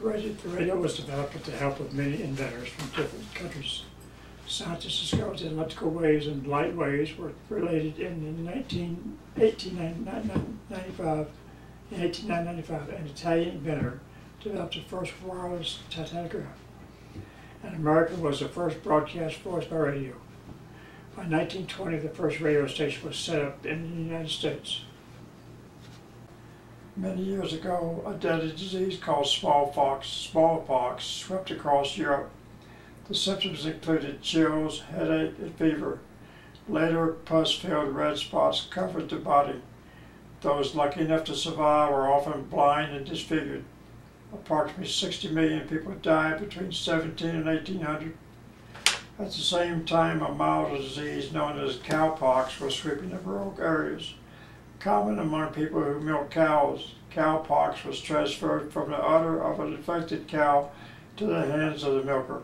The radio, was developed with the help of many inventors from different countries. Scientists discovered that electrical waves and light waves were related in the 19, 1895. In 1895, an Italian inventor developed the first wireless telegraph. And America was the first broadcast voice by radio. By 1920, the first radio station was set up in the United States. Many years ago, a deadly disease called smallpox, smallpox swept across Europe. The symptoms included chills, headache, and fever. Later, pus-filled red spots covered the body. Those lucky enough to survive were often blind and disfigured. Approximately 60 million people died between 17 and 1800. At the same time, a mild disease known as cowpox was sweeping the rural areas. Common among people who milk cows, cowpox was transferred from the udder of an infected cow to the hands of the milker.